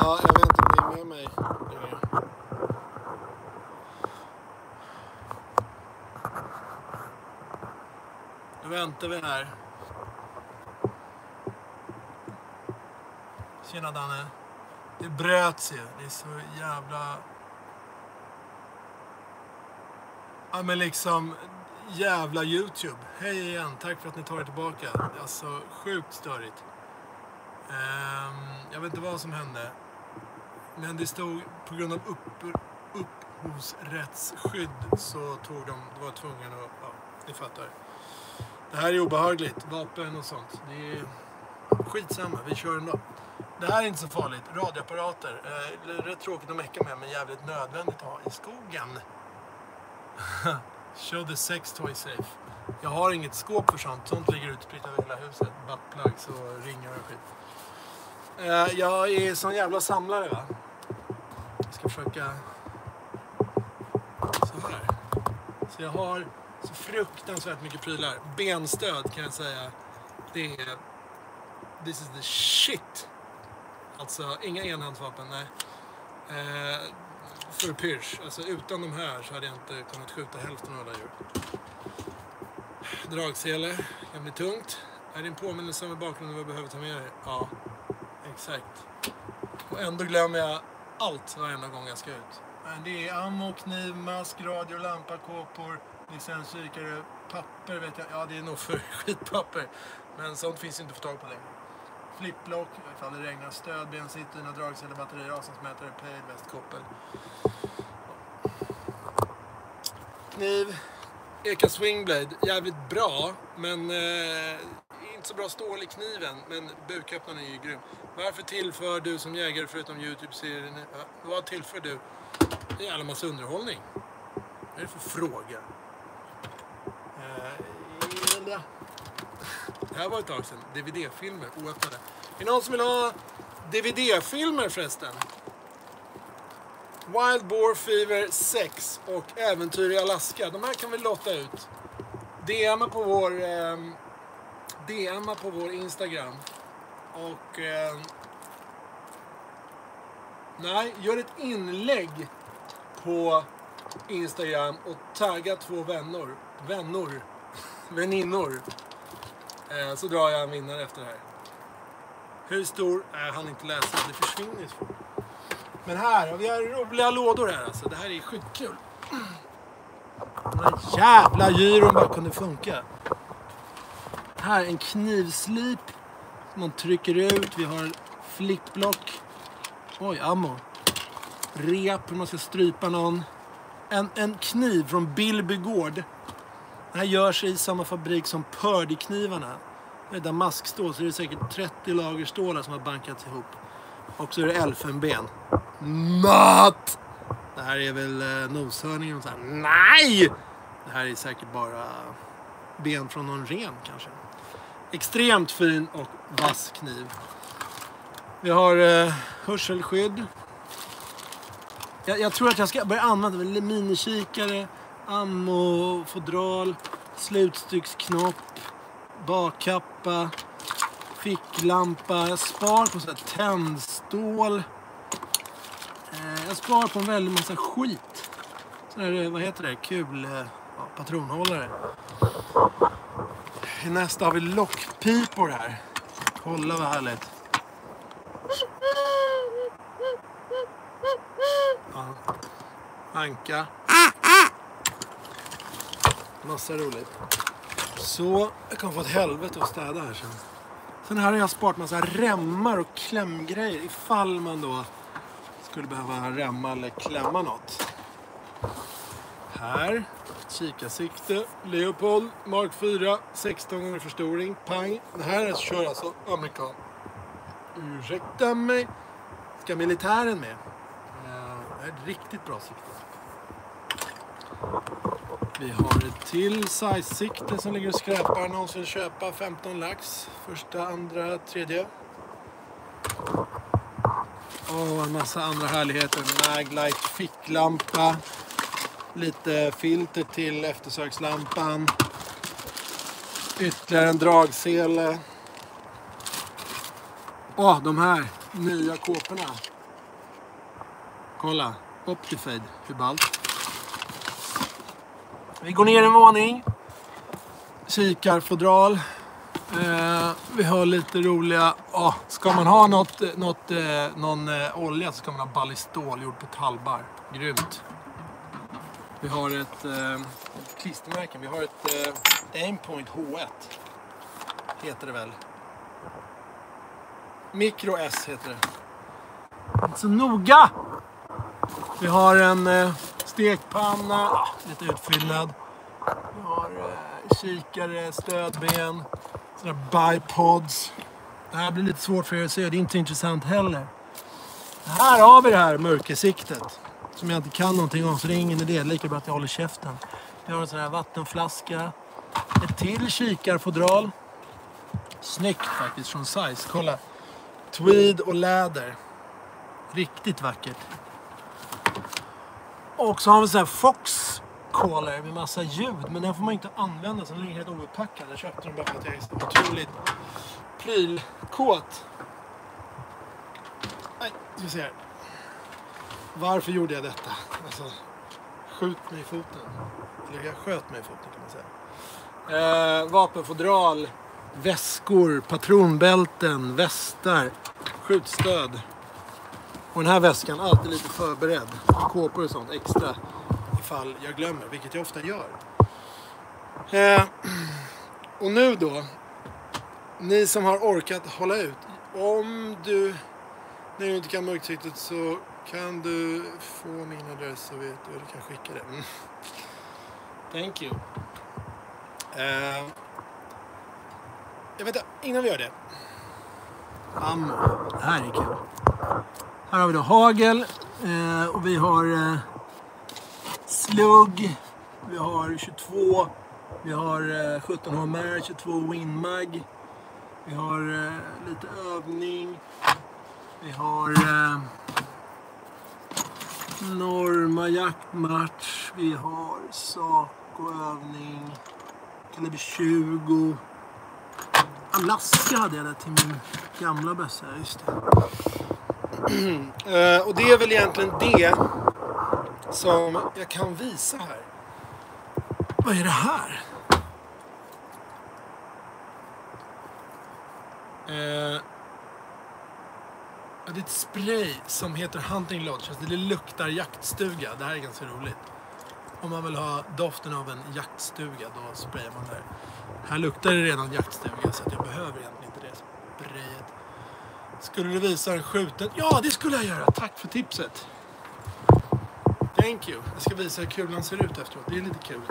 Ja, jag vet inte om ni är med mig. Nu väntar vi här. Tjena Danne. Det bröts ju. Det är så jävla... Ja men liksom jävla Youtube. Hej igen, tack för att ni tar er tillbaka. Det är alltså sjukt störigt. Um, jag vet inte vad som hände. Men det stod på grund av upp, upphovsrättsskydd så tog de, de var tvungna att, ja, ni fattar. Det här är obehagligt, vapen och sånt. Det är skitsamma, vi kör ändå. Det här är inte så farligt. Radioapparater, eh, rätt tråkigt att mecka med men jävligt nödvändigt att ha i skogen. Show the sex toy safe. Jag har inget skåp för sånt. Sånt ligger utspritt över hela huset. Buttplugs och ringar och skit. Eh, jag är sån jävla samlare va. Jag ska försöka... Så här. Så jag har så fruktansvärt mycket prylar. Benstöd kan jag säga. Det är... This is the shit. Alltså inga enhandsvapen, nej. Eh, för Pyrsch. Alltså utan de här så hade jag inte kunnat skjuta hälften av alla djur. Dragsele kan bli tungt. Är det en påminnelse om bakgrunden vad jag behöver ta med dig? Ja, exakt. Och ändå glömmer jag allt varenda gång jag ska ut. Det är ammo, kniv, mask, radio, lampa, kåpor, licensdykare, papper vet jag. Ja, det är nog för skitpapper. Men sånt finns inte att få tag på längre. Flipplock ifall det regnar, stödben, sittdyna, dragceller, batteri, avståndsmätare, pejl, väst, koppel. Kniv, Eka Swingblade, jävligt bra, men eh, inte så bra stål i kniven, men buköppnaren är ju grym. Varför tillför du som jägare, förutom Youtube-serien, eh, vad tillför du? Det är en massa underhållning. Vad är det för fråga? Eh, det här var ett tag sedan. DVD-filmer, oöppnade. Är det någon som vill ha DVD-filmer förresten? Wild Boar Fever 6 och Äventyr i Alaska. De här kan vi lotta ut. DMa på vår, eh, DMa på vår Instagram. Och... Eh, nej, gör ett inlägg på Instagram och tagga två vänner. Vänner. Väninnor. Eh, så drar jag en vinnare efter det här. Hur stor? Jag hann inte läsa, det försvinner ju. Men här, vi har roliga lådor här alltså. Det här är skitkul. Den här jävla gyron bara kunde funka. Här en knivslip som man trycker ut. Vi har flickblock. Oj, ammo. Rep, om man ska strypa någon. En, en kniv från Billby Gård. Den här görs i samma fabrik som Purdy-knivarna. Det är damaskstål, så det är säkert 30 lager stålar som har bankats ihop. Och så är det elfenben. Mat! Det här är väl eh, noshörningen och så här. Nej! Det här är säkert bara ben från någon ren kanske. Extremt fin och vass kniv. Vi har eh, hörselskydd. Jag, jag tror att jag ska börja använda minikikare, ammo, fodral, slutstycksknopp, bakkappa, ficklampa. Jag spar på så här tändstål. Eh, jag spar på en väldig massa skit. Sån här, eh, vad heter det? Kul eh, patronhållare. Till nästa har vi lockpipor här. Kolla vad härligt. Ja. Anka. Massa roligt. Så jag kommer få ett helvete att städa här sen. Sen här har jag sparat massa remmar och klämgrejer ifall man då skulle behöva remma eller klämma något. Här, kikarsikte, Leopold Mark 4, 16 gånger förstoring, pang. Det här kör alltså amerikan. Ursäkta mig. Ska militären med? Eh, det här är ett riktigt bra sikte. Vi har ett till size-sikte som ligger och skräpar. Någon som vill köpa 15 lax. Första, andra, tredje. Och en massa andra härligheter. Maglight ficklampa. Lite filter till eftersökslampan. Ytterligare en dragsele. Åh, de här nya kåporna. Kolla. Optifade. Hur ballt. Vi går ner en våning. Kikarfodral. Eh, vi har lite roliga... Oh, ska man ha något, något, eh, någon eh, olja så ska man ha Ballistol gjord på talbar. Grymt. Vi har ett eh, klistermärke. Vi har ett eh, Aimpoint H1. Heter det väl. Micro S heter det. Inte så noga! Vi har en eh, stekpanna, ah, lite utfyllnad. Vi har eh, kikare, stödben, sådana bipods. Det här blir lite svårt för er att se, det är inte intressant heller. Här har vi det här mörkersiktet. Som jag inte kan någonting om, så det är ingen idé. Lika bra att jag håller käften. Vi har en sån här vattenflaska. Ett till kikarfodral. Snyggt faktiskt från Size. Kolla. Tweed och läder. Riktigt vackert. Och så har vi sån här Fox caller med massa ljud. Men den får man inte använda så den ligger helt ouppackad. Jag köpte den bara för att jag är så otroligt prylkåt. Nej, ska vi se här. Varför gjorde jag detta? Alltså, skjut mig i foten. Eller jag sköt mig i foten kan man säga. Eh, vapenfodral, väskor, patronbälten, västar, skjutstöd. Och den här väskan alltid lite förberedd. Kåpor och sånt extra ifall jag glömmer, vilket jag ofta gör. Eh, och nu då, ni som har orkat hålla ut. Om du, när du inte kan mörksiktet så kan du få min adress så vet du hur du kan skicka det. Mm. Thank you. Eh, jag vet inte, innan vi gör det. Ammo. Det här är kul. Här har vi då hagel eh, och vi har eh, slugg. Vi har 22. Vi har eh, 17 HMR, 22 Winmag. Vi har eh, lite övning. Vi har Norma jaktmatch. Vi har Saco-övning. Kaliber 20. Alaska hade jag där till min gamla bössa, just det. Eh, och det är väl egentligen det som jag kan visa här. Vad är det här? Ja, det är ett spray som heter Hunting Lodge. Alltså det luktar jaktstuga. Det här är ganska roligt. Om man vill ha doften av en jaktstuga då sprayar man där. Här luktar det redan jaktstuga så att jag behöver egentligen inte det sprayet. Skulle du visa en skjuten? Ja, det skulle jag göra. Tack för tipset. Thank you. Jag ska visa hur kulan ser ut efteråt. Det är lite kul.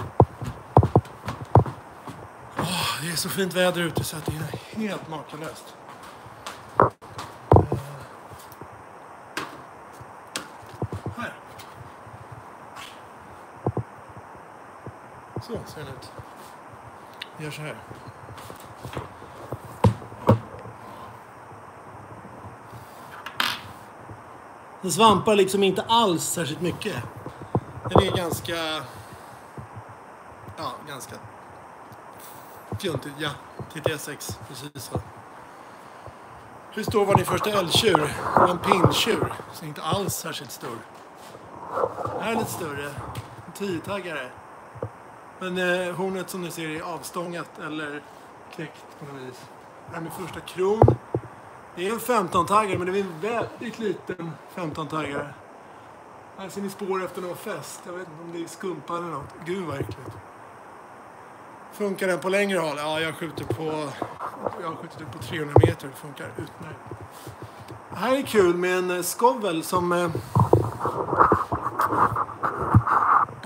Oh, det är så fint väder ute så att det är helt makalöst. Så ser den ut. Vi gör så här. Den svampar liksom inte alls särskilt mycket. Den är ganska... Ja, ganska fjuntig. Ja, TT6. Precis så. Hur stor var din första älgtjur? En pinntjur. Så inte alls särskilt stor. Den här är lite större. En tiotaggare. Men eh, hornet som ni ser är avstångat eller knäckt på något vis. Det här med första kron. Det är en 15-taggare men det är en väldigt liten 15-taggare. Här ser ni spår efter någon fest. Jag vet inte om det är skumpa eller något. Gud vad äckligt. Funkar den på längre håll? Ja, jag skjuter på... Jag har skjutit upp på 300 meter. Det funkar utmärkt. Det här är kul med en eh, skovel som... Eh,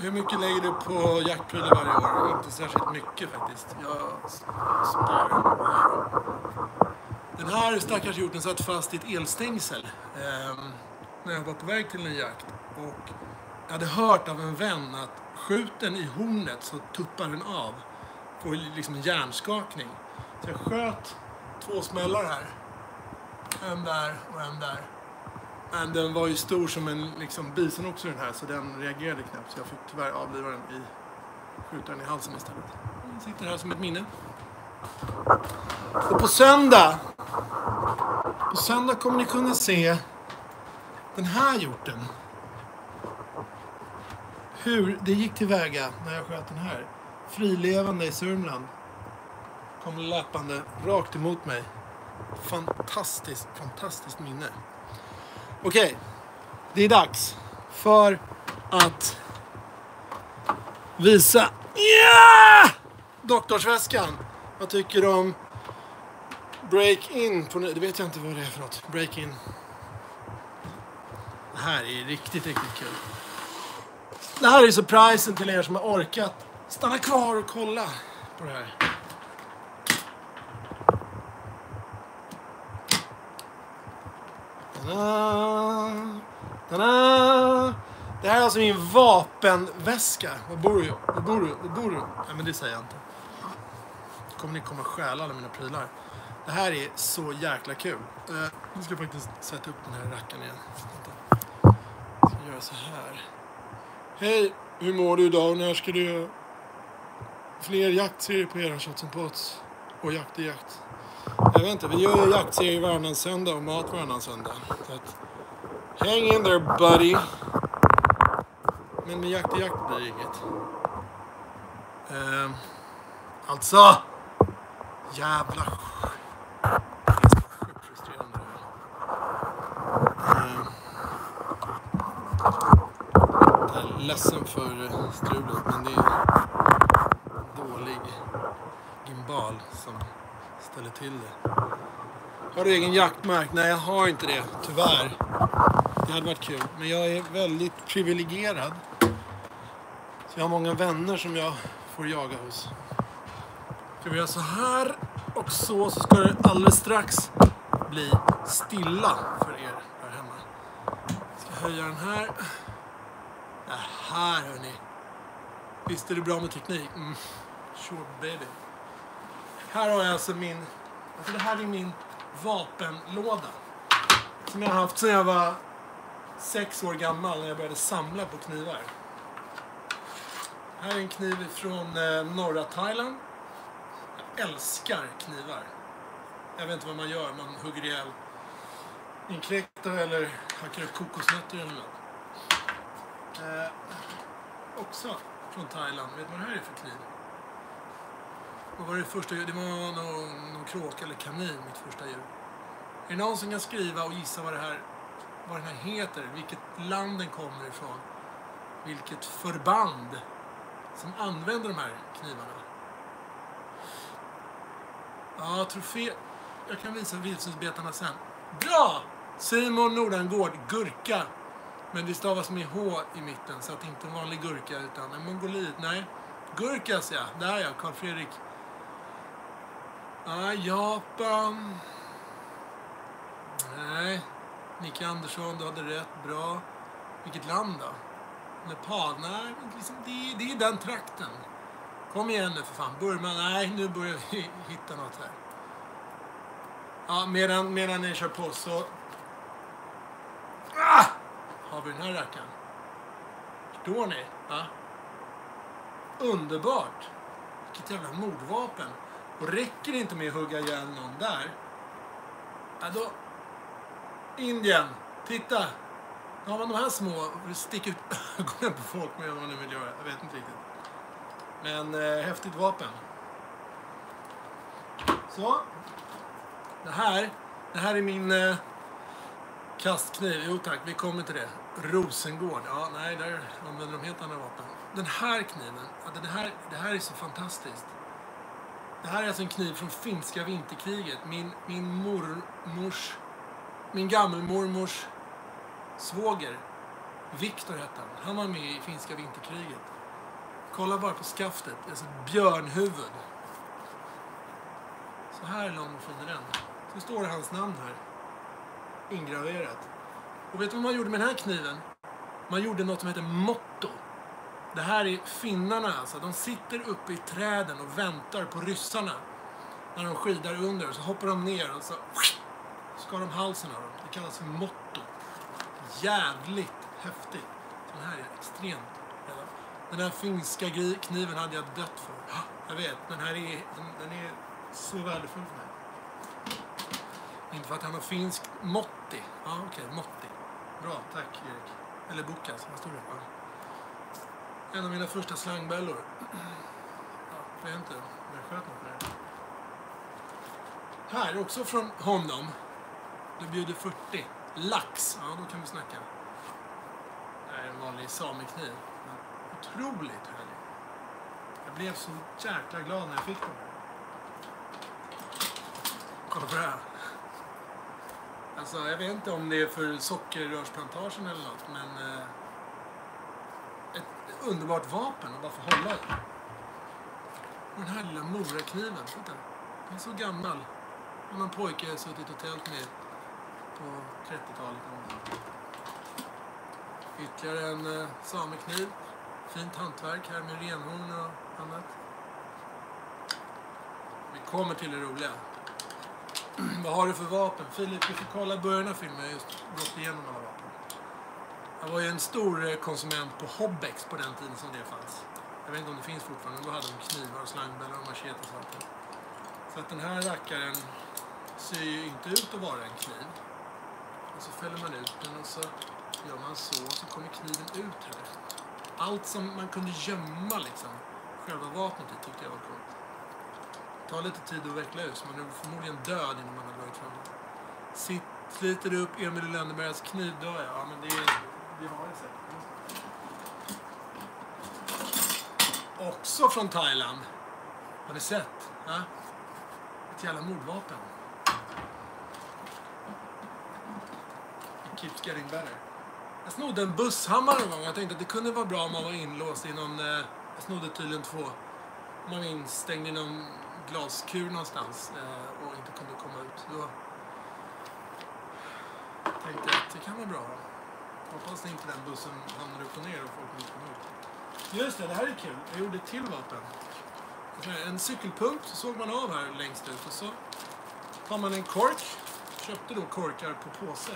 hur mycket lägger du på jaktprylar varje år? Inte särskilt mycket faktiskt. Jag sparar. Den här stackars hjorten satt fast i ett elstängsel eh, när jag var på väg till en jakt. Och jag hade hört av en vän att skjuten i hornet så tuppar den av. Får liksom en hjärnskakning. Så jag sköt två smällar här. En där och en där. Men den var ju stor som en liksom, bison också den här så den reagerade knappt. Så jag fick tyvärr avliva den i skjuta den i halsen istället. Den sitter här som ett minne. Och på söndag på söndag kommer ni kunna se den här hjorten. hur det gick tillväga när jag sköt den här. Frilevande i Sörmland. Kom löpande rakt emot mig. Fantastiskt, fantastiskt minne. Okej, det är dags för att visa yeah! doktorsväskan. Vad tycker du om break-in? På, det vet jag inte vad det är för något. Break-in. Det här är riktigt, riktigt kul. Det här är surprisen till er som har orkat stanna kvar och kolla på det här. Ta-da! Det här är alltså min vapenväska. Var bor du? Var bor du? Var bor du? Nej, men det säger jag inte. Då kommer ni komma stjäla alla mina prylar. Det här är så jäkla kul. Uh, nu ska jag faktiskt sätta upp den här rackaren igen. Jag ska göra så här. Hej! Hur mår du idag? När ska du göra fler jaktserier på era Shots and Pots? Och Jakt är jakt? Jag vet inte, vi gör ju varannan söndag och mat varannan söndag. Så att, hang in there buddy! Men med Jakt och jakt blir det inget. Ehm, alltså! Jävla Det är så sjukt frustrerande. Ehm, jag är ledsen för strulet men det är dålig gimbal som ställer till det. Har du egen jaktmark? Nej, jag har inte det. Tyvärr. Det hade varit kul. Men jag är väldigt privilegierad. Så jag har många vänner som jag får jaga hos. Ska vi göra så här och så, så ska det alldeles strax bli stilla för er där hemma. Jag ska höja den här. Det här hörni. Visst är det bra med teknik? Mm. Sure baby. Här har jag alltså min, alltså det här är min vapenlåda. Som jag har haft sedan jag var sex år gammal när jag började samla på knivar. Här är en kniv från eh, norra Thailand. Jag älskar knivar. Jag vet inte vad man gör, man hugger ihjäl inkräktare eller hackar upp kokosnötter eller något. Eh, också från Thailand. Vet du vad det här är för kniv? Vad var det första djur? Det var någon, någon kråka eller kanin, mitt första djur. Är det någon som kan skriva och gissa vad det här vad den här heter? Vilket land den kommer ifrån? Vilket förband som använder de här knivarna? Ja, trofé. Jag kan visa vildsvinsbetarna sen. Bra! Simon Nordangård, gurka. Men det stavas med H i mitten, så att det inte är en vanlig gurka utan en mongolid. Nej, gurkas ja. Där ja, Karl Fredrik. Ja, Japan. Nej. Nicke Andersson, du hade rätt. Bra. Vilket land då? Nepal? Nej, men liksom, det, det är den trakten. Kom igen nu för fan. Burma? Nej, nu börjar vi hitta något här. Ja, medan, medan ni kör på så... Ah! Har vi den här rackaren. Förstår ni? Va? Underbart! Vilket jävla mordvapen. Och räcker det inte med att hugga ihjäl någon där, ja då... Indien, titta! Nu har man de här små, och det sticker ut ögonen på folk med vad man nu vill göra. Jag vet inte riktigt. Men eh, häftigt vapen. Så. Det här, det här är min eh, kastkniv. Jo tack, vi kommer till det. Rosengård. Ja, nej, där använder de helt andra vapen. Den här kniven, ja, det, här, det här är så fantastiskt. Det här är alltså en kniv från finska vinterkriget. Min, min mormors, min gammelmormors svåger, Viktor hette han. Han var med i finska vinterkriget. Kolla bara på skaftet, det är alltså ett björnhuvud. Så här lång och fin är den. Så står det hans namn här. Ingraverat. Och vet du vad man gjorde med den här kniven? Man gjorde något som heter motto. Det här är finnarna alltså. De sitter uppe i träden och väntar på ryssarna. När de skidar under. Så hoppar de ner och så skar de halsen av dem. Det kallas för motto. Jävligt häftigt. Den här är extremt Den här finska kniven hade jag dött för. Jag vet, den här är, den, den är så värdefull för mig. Inte för att han har finsk Motti. Ja, okej, Motti. Bra, tack Erik. Eller Bukas, alltså. vad står det? Ja. En av mina första slangbällor. Ja, det är inte jag sköt något med det. Här, också från honom. Du bjuder 40. Lax, ja då kan vi snacka. Det här är en vanlig samekniv. Men Otroligt härlig. Jag blev så jäkla glad när jag fick den här. Kolla på det här. Alltså, jag vet inte om det är för sockerrörsplantagen eller något, men... Eh, underbart vapen att bara få hålla i. Och den här lilla morakniven, titta. Den är så gammal. Den har en pojke suttit och tält med på 30-talet. Ytterligare en eh, samekniv. Fint hantverk här med renhorn och annat. Vi kommer till det roliga. Vad har du för vapen? Filip, vi får kolla i början av filmen. Jag har just gått igenom alla vapen. Jag var ju en stor eh, konsument på Hobbex på den tiden som det fanns. Jag vet inte om det finns fortfarande, men då hade de knivar och slangbällar och machetes och sånt. Så att den här rackaren ser ju inte ut att vara en kniv. Och så fäller man ut den och så gör man så och så kommer kniven ut här. Allt som man kunde gömma liksom, själva vapnet i tyckte jag var coolt. Det tar lite tid att veckla ut så man är förmodligen död innan man har dragit fram den. Sliter sliter upp Emil i Lönnebergas kniv, dör jag. Ja men det, har säkert. Också från Thailand. Har ni sett? Ja? Ett jävla mordvapen. It keeps getting better. Jag snodde en busshammare en gång. Jag tänkte att det kunde vara bra om man var inlåst i någon... Eh, jag snodde tydligen två. Om man var instängd i någon glaskur någonstans eh, och inte kunde komma ut. Då tänkte jag att det kan vara bra. Hoppas inte den bussen hamnar upp och ner och folk inte kommer ut. Just det, det här är kul. Jag gjorde ett till vapen. En cykelpunkt så såg man av här längst ut och så tar man en kork. Köpte då korkar på påse.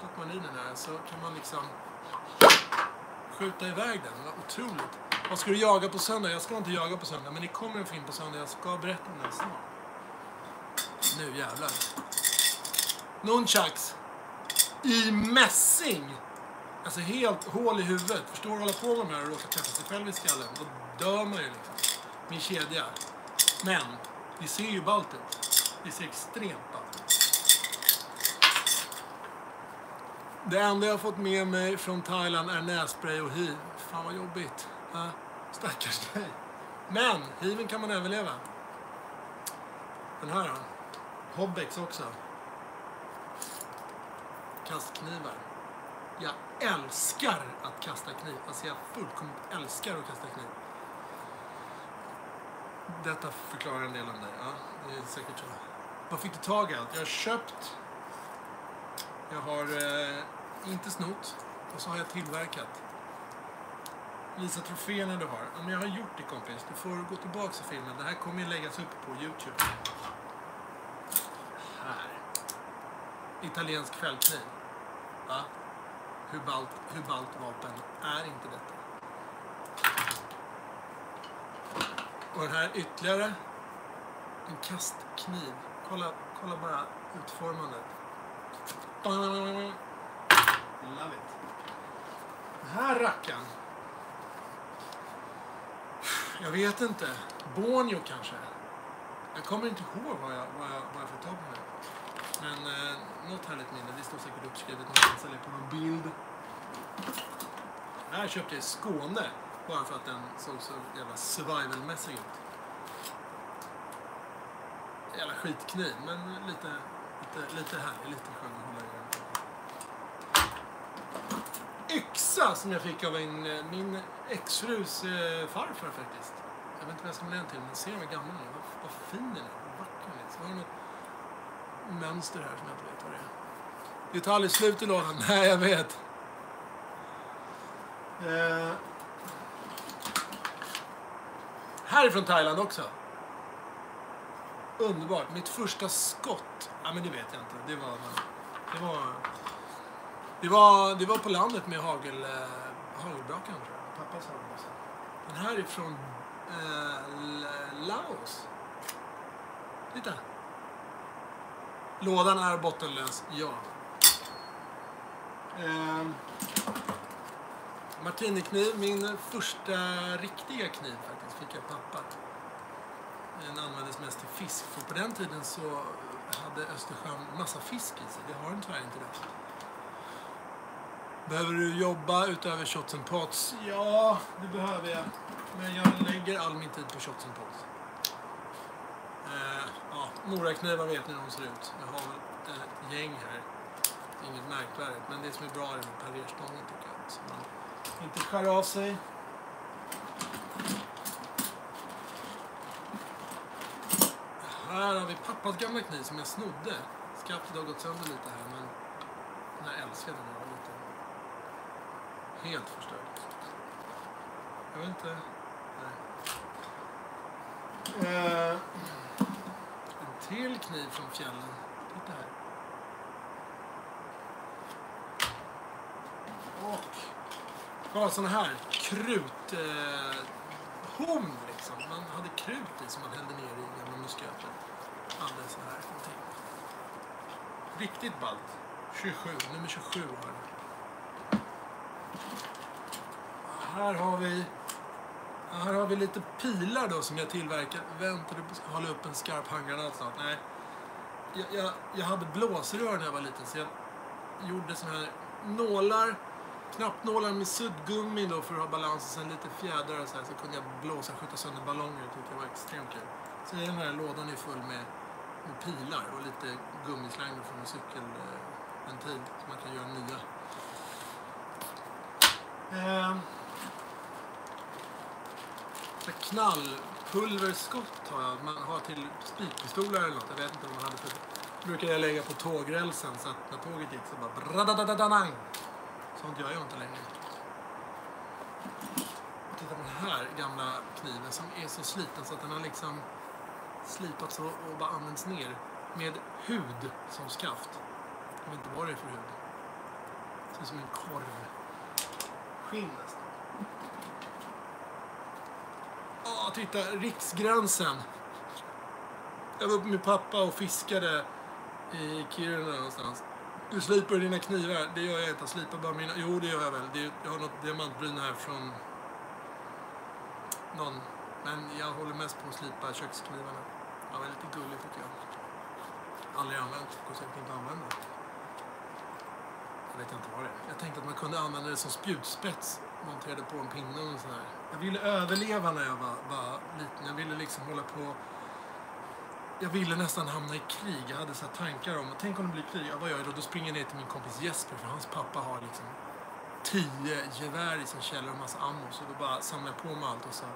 Tog man i den här så kan man liksom skjuta iväg den. Det var otroligt. Vad ska du jaga på söndag? Jag ska inte jaga på söndag, men det kommer en film på söndag. Jag ska berätta om den snart. Nu jävlar. Nunchucks. I mässing! Alltså helt hål i huvudet. Förstår du hålla på med de här och råkar träffa sig själv i skallen? Då dör man ju liksom. Min kedja. Men, vi ser ju ballt ut. Vi ser extremt ballt ut. Det enda jag har fått med mig från Thailand är nässpray och hiv. Fan vad jobbigt. Ja, stackars dig. Men, hiven kan man överleva. Den här då? Hobbex också. Kastknivar. Jag älskar att kasta kniv. Alltså jag fullkomligt älskar att kasta kniv. Detta förklarar en del om dig. Ja, det är säkert så. Vad fick du tag i allt? Jag har köpt. Jag har eh, inte snott. Och så har jag tillverkat. Visa troféerna du har. Ja, men jag har gjort det kompis. Du får gå tillbaka till filmen. Det här kommer ju läggas upp på Youtube. Här. Italiensk fältkniv. Va? Hur ballt, hur ballt vapen är inte detta? Och den här ytterligare en kastkniv. Kolla, kolla bara utformandet. Love it. Den här rackaren. Jag vet inte. Borneo kanske. Jag kommer inte ihåg vad jag, vad jag, vad jag får tag på mig. Men eh, något härligt minne. Det står säkert uppskrivet någonstans eller på någon bild. Den här köpte jag i Skåne. Bara för att den såg så jävla survivalmässig ut. Jävla skitkniv, men lite, lite, lite härlig, lite skön att hålla i den. Yxa som jag fick av en, eh, min exfrus eh, farfar faktiskt. Jag vet inte vad jag ska med den till, men ser vad gammal den är. Vad, vad fin den är, vad vacker den är. Så har den något mönster här som jag inte vet vad det är. Det tar aldrig slut i lådan. Nej, jag vet. Eh. Här är från Thailand också. Underbart. Mitt första skott. Ja, men det vet jag inte. Det var... Det var... Det var, det var på landet med hagel, eh, hagelbrakan tror jag. Pappas hagelbössa. Den här är från eh, Laos. Titta. Lådan är bottenlös, ja. Ehm. Martinikniv, min första riktiga kniv faktiskt, fick jag av pappa. Den användes mest till fisk, för på den tiden så hade Östersjön massa fisk i sig. Det har den tyvärr inte idag. Behöver du jobba utöver shots and pots? Ja, det behöver jag. Men jag lägger all min tid på shots and pots. Moraknivar vet ni hur de ser ut. Jag har eh, ett gäng här. Inget märkvärdigt, men det som är bra är med parerstången tycker jag. Så man inte skär av sig. Här har vi pappas gamla kniv som jag snodde. Skaftet har gått sönder lite här, men den här älskar den. Jag lite helt förstörd. Jag vet inte. Nej. Uh till kniv från fjällen. Titta här. Och kolla sån här krut... Eh, horn liksom. Man hade krut i som man hällde ner i gamla musköter. Hade så här någonting. Riktigt ballt. 27, nummer 27 har den. Här har vi här har vi lite pilar då som jag tillverkar. Vänta, du ska hålla upp en skarp handgranat snart. Nej. Jag, jag, jag hade blåsrör när jag var liten så jag gjorde såna här nålar, knappnålar med suddgummi då för att ha balans och sen lite fjädrar och så här så kunde jag blåsa, skjuta sönder ballonger. Det tyckte jag var extremt kul. Så den här lådan är full med, med pilar och lite gummislang från en cykelventil eh, så man kan göra nya. Eh, knallpulverskott har jag. Man har till spikpistoler eller något. Jag vet inte vad man hade för... brukar jag lägga på tågrälsen så att när tåget gick så bara bradadadadanang. Sånt gör jag inte längre. Titta på den här gamla kniven som är så sliten så att den har liksom slipats och, och bara använts ner. Med hud som skaft. Jag vet inte vad det är för hud. Det ser ut som en korv. Skinn nästan. Titta, riksgränsen. Jag var uppe med pappa och fiskade i Kiruna någonstans. Du slipar dina knivar. Det gör jag inte. Jag slipar bara mina. Jo, det gör jag väl. Det, jag har något diamantbryn här från någon. Men jag håller mest på att slipa köksknivarna. Ja, det är lite gulligt tycker jag. Aldrig använt. Går säkert inte att använda. Jag vet inte vad det är. Jag tänkte att man kunde använda det som spjutspets. Monterade på en pinne och sådär. Jag ville överleva när jag var, var liten. Jag ville liksom hålla på... Jag ville nästan hamna i krig. Jag hade så här tankar om, tänk om det blir krig. Ja, vad gör jag då? Då springer jag ner till min kompis Jesper för hans pappa har liksom tio gevär i sin källare och massa ammo. Så då bara samlar jag på mig allt och så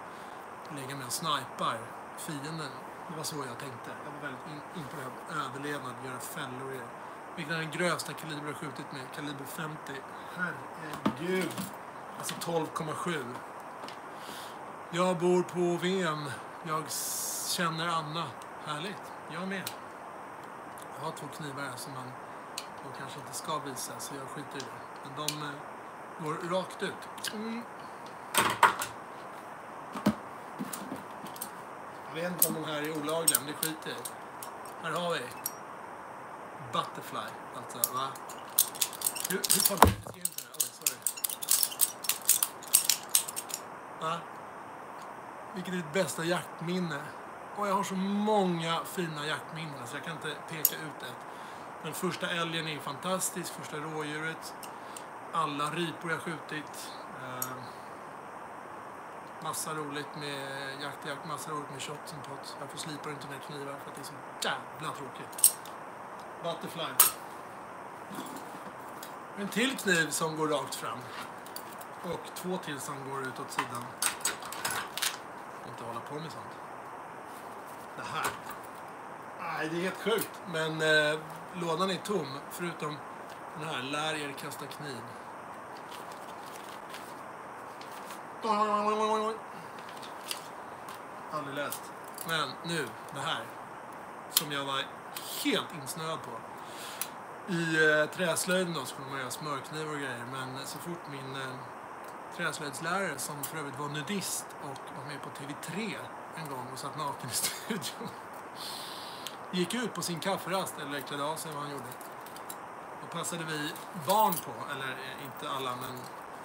lägger jag mig och snipar fienden. Det var så jag tänkte. Jag var väldigt in, in på det här överlevnad, göra fällor i det. Vilken är den grövsta kaliber jag har skjutit med? Kaliber 50. Herregud. Alltså 12,7. Jag bor på VM. Jag känner Anna. Härligt. Jag med. Jag har två knivar här som man kanske inte ska visa, så jag skiter i det. Men de eh, går rakt ut. Mm. Jag vet inte om de här är olagliga, men det skiter jag i. Här har vi Butterfly, alltså va? Hur, hur fan beskriver jag inte det? Oj, sorry. Va? Vilket är ditt bästa jaktminne? Och jag har så många fina jaktminnen så jag kan inte peka ut ett. Den första älgen är fantastisk, första rådjuret. Alla ripor jag skjutit. Eh, massa roligt med jakt, jakt, massa roligt med shots and pots. Varför slipar du inte med knivar? För att det är så jävla tråkigt. Butterfly. En till kniv som går rakt fram. Och två till som går ut åt sidan. Inte hålla på med sånt. Det här. Nej, det är helt sjukt. Men eh, lådan är tom. Förutom den här. Lär er kasta kniv. Aldrig läst. Men nu, det här. Som jag var helt insnöad på. I eh, träslöjden då kommer man göra smörknivar och grejer. Men så fort min eh, träslöjdslärare, som för övrigt var nudist och var med på TV3 en gång och satt naken i studion. Gick ut på sin kafferast, eller klädde av sig vad han gjorde. Då passade vi barn på, eller eh, inte alla men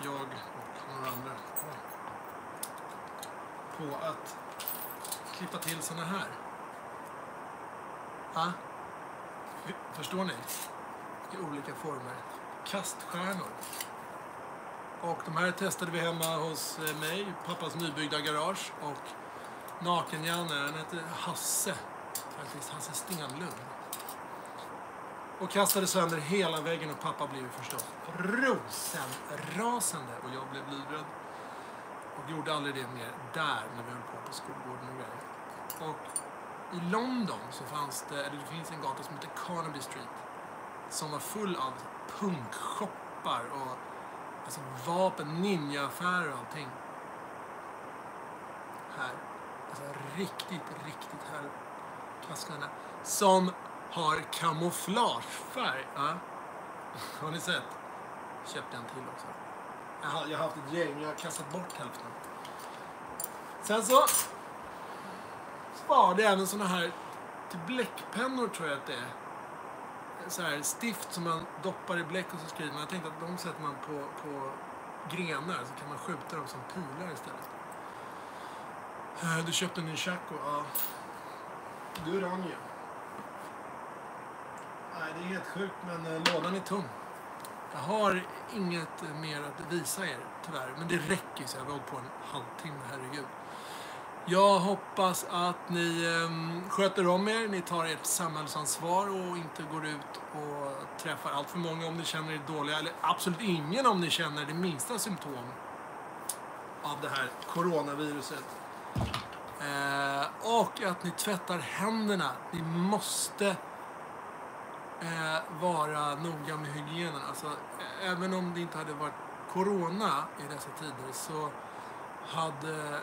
jag och några andra på att klippa till såna här. Ha? Förstår ni? I olika former. Kaststjärnor. Och de här testade vi hemma hos eh, mig, pappas nybyggda garage. Och nakenjanne, han hette Hasse. Faktiskt, Hasse Stenlund. Och kastade sönder hela väggen och pappa blev förstås rosenrasande. Och jag blev livrädd. Och gjorde aldrig det mer där när vi höll på på skolgården och grejer. Och i London så fanns det, eller det finns en gata som heter Carnaby Street. Som var full av punkshoppar och alltså vapen, ninjaaffärer och allting. Här. Alltså riktigt, riktigt här. Kaskarna. Som har kamouflagefärg. Ja. Har ni sett? Köpte en till också. Jag har, jag har haft ett gäng, jag har kastat bort hälften. Sen så sparade jag även såna här till bläckpennor tror jag att det är. Så här stift som man doppar i bläck och så skriver man. Jag tänkte att de sätter man på, på grenar så kan man skjuta dem som pilar istället. Eh, du köpte en ny Chaco, ja. Du rann ju. Nej, det är helt sjukt men eh, lådan är tom. Jag har inget mer att visa er tyvärr. Men det räcker så jag har hållit på en halvtimme, herregud. Jag hoppas att ni um, sköter om er, ni tar ert samhällsansvar och inte går ut och träffar allt för många om ni känner er dåliga. Eller absolut ingen om ni känner det minsta symptom av det här coronaviruset. Eh, och att ni tvättar händerna. Ni måste eh, vara noga med hygienen. Alltså, även om det inte hade varit corona i dessa tider så hade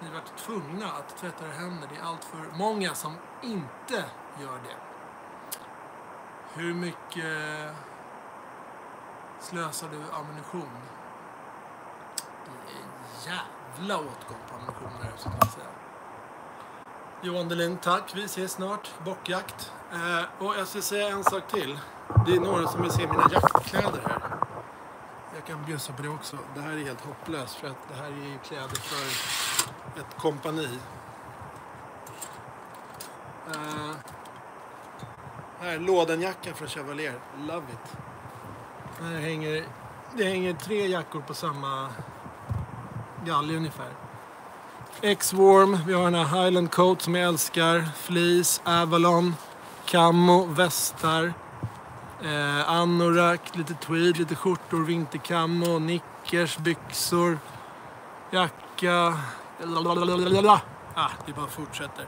ni varit tvungna att tvätta era händer. Det är allt för många som inte gör det. Hur mycket slösar du ammunition? Det är en jävla åtgång på ammunition här, så kan jag säga. Johan Delin, tack. Vi ses snart. Bockjakt. Eh, och jag ska säga en sak till. Det är några som vill se mina jaktkläder här. Jag kan bjussa på det också. Det här är helt hopplöst för att det här är ju kläder för ett kompani. Uh, här är lådenjackan från Chevalier. Love it. Här hänger, det hänger tre jackor på samma galge ungefär. X-Warm. vi har den här Highland Coat som jag älskar. Fleece, Avalon, Camo, västar. Eh, anorak, lite tweed, lite skjortor, vinterkammo, nickers, byxor, jacka. Lalalala. Ah, det bara fortsätter.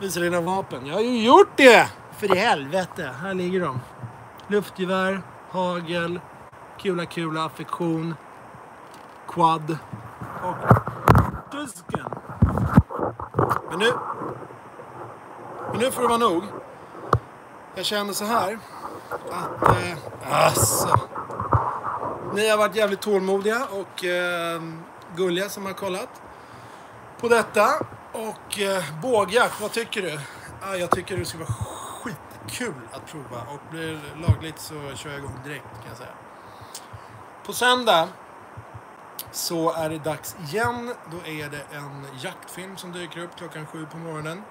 Visa dina vapen. Jag har ju gjort det! För i helvete. Här ligger de. Luftgevär, hagel, kula kula, affektion, quad och tusken. Men nu... Men nu får det vara nog. Jag känner så här att... Eh, alltså. Ni har varit jävligt tålmodiga och eh, gulliga som har kollat på detta. Och eh, bågjakt, vad tycker du? Ah, jag tycker det ska vara skitkul att prova och blir det lagligt så kör jag igång direkt kan jag säga. På söndag så är det dags igen. Då är det en jaktfilm som dyker upp klockan sju på morgonen.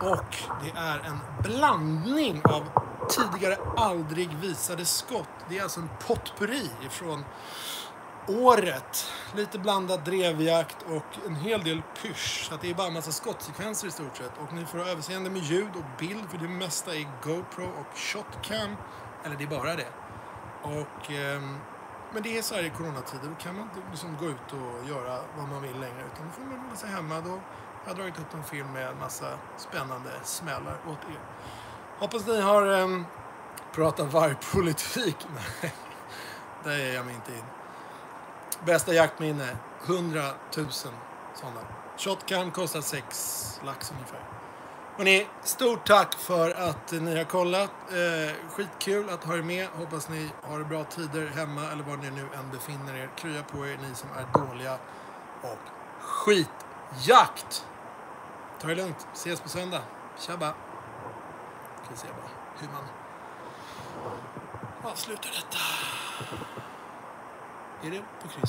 Och det är en blandning av tidigare aldrig visade skott. Det är alltså en potpurri ifrån året. Lite blandad drevjakt och en hel del pysch. Så att det är bara en massa skottsekvenser i stort sett. Och ni får ha överseende med ljud och bild för det mesta är GoPro och Shotcam. Eller det är bara det. Och, eh, men det är så här i coronatider. Då kan man inte liksom gå ut och göra vad man vill längre. Utan då får man hålla sig hemma. Då har jag dragit upp en film med en massa spännande smällar åt er. Hoppas ni har eh, pratat vargpolitik. Nej, där är jag mig inte in. Bästa jaktminne, 100 000 sådana. Shotgun kostar 6 lax ungefär. Hörrni, stort tack för att ni har kollat. Eh, skitkul att ha er med. Hoppas ni har bra tider hemma eller var ni nu än befinner er. Krya på er, ni som är dåliga. Och skitjakt! Ta det lugnt. Ses på söndag. Tjabba! Ska vi se bara hur man avslutar detta. Är det på kryss?